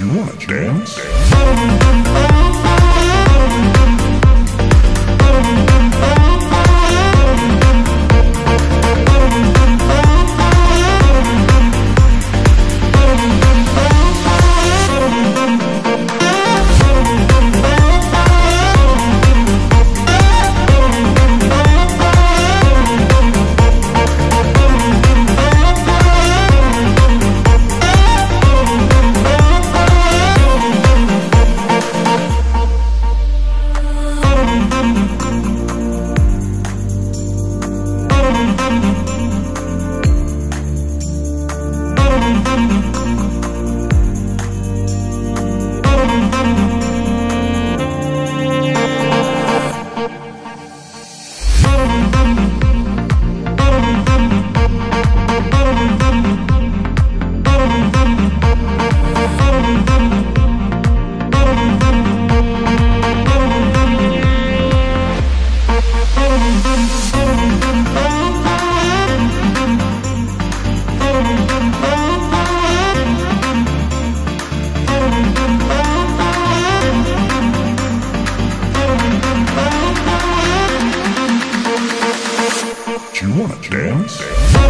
You wanna dance? you wanna dance?